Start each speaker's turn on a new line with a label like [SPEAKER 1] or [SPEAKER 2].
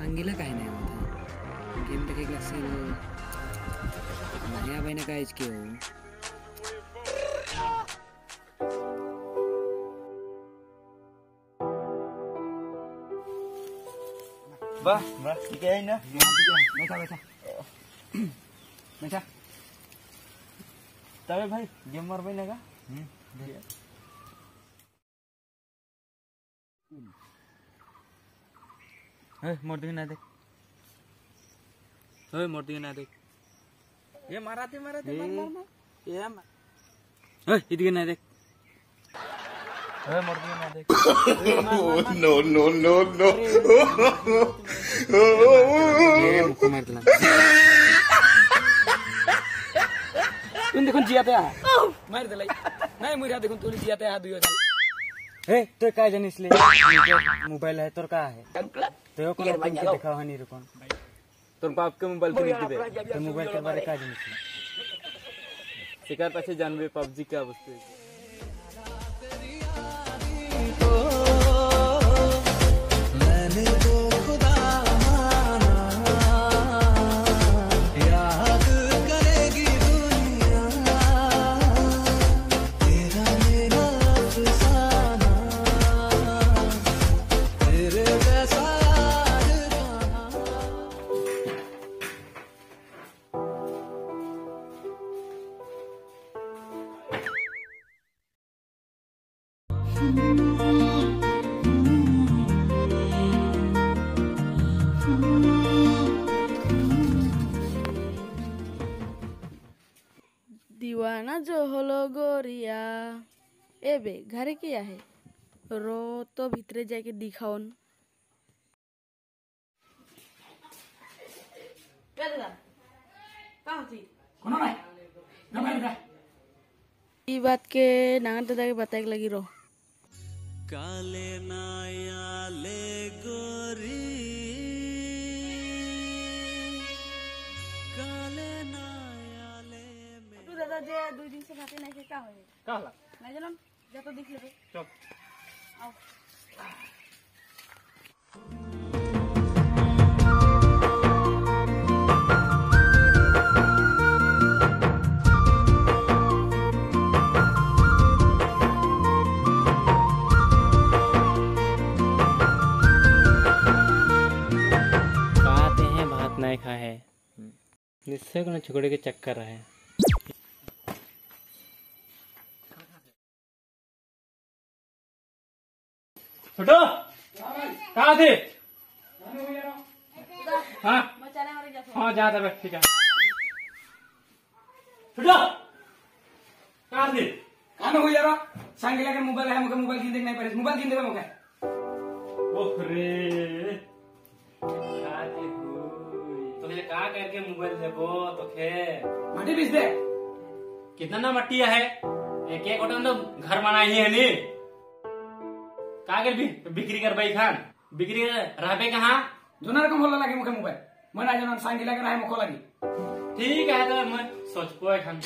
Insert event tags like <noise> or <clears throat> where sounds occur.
[SPEAKER 1] सांगितलं काय नाही होता. गेम काही असेल नाही आबाईनं कायच की हो
[SPEAKER 2] Ba, ba, ikain na.
[SPEAKER 1] बैठा बैठा. <clears throat> बैठा.
[SPEAKER 2] तबे भाई गेम मार भाई लगा हे मोटी ना देख हे मोटी ना देख ये माराते माराते मार मार मार। ये मार हे इधर ना देख हे मोटी ना देख
[SPEAKER 3] no, no, no, no.
[SPEAKER 1] ये मुख मारला
[SPEAKER 2] तुम देखो जियाते आ। मार दे लाई। नहीं मुरिया देखो तू जियाते आ दुयो हे तो काय जानिस ले मोबाइल है तोर का है। तो के हनी रुकन के मोबाइल खरीद मोबाइल के बारे का जानिस पाछे जानबे पबजी का वस्तु
[SPEAKER 4] दीवाना जो हलो गोरिया। एबे घरे के आहे? रो तो भितरे जाके दिखाओन। ये बात के नागर दादा के बताए लगी रो। तू दादा जे दुई दिन से भाते नहीं का होए
[SPEAKER 2] का होला
[SPEAKER 4] नहीं जानम जा तो देख लेबे
[SPEAKER 2] चल
[SPEAKER 4] आओ
[SPEAKER 2] कहते जिससे कोनो छुकड़े के चक्कर है छोटो कहाँ थे हाँ
[SPEAKER 4] मचाने मारे जा
[SPEAKER 2] हाँ जा दे ठीक है छोटो कहाँ थे
[SPEAKER 5] ಕಾನು ಹೋಗ್ಯಾರ ಸಂಗಿಲಾಗ ಮೊಬೈಲ್ है मुके मोबाइल किन नहीं पारे मोबाइल किन देबे मुके
[SPEAKER 2] ओरे खाते हुई तो कहा करके मोबाइल देखो तो खे
[SPEAKER 5] मट्टी बीस दे।
[SPEAKER 2] कितना ना मट्टिया है। एक एक होटल तो घर बनाई है नी। का कर भी बिक्री कर भाई खान। बिक्री कर रहबे कहाँ?
[SPEAKER 5] जोना रकम होला लगे मुखे मोबाइल। मना जोना संगिलाग रहे मुखो लगी।
[SPEAKER 2] ठीक है तो मैं सोच पो खान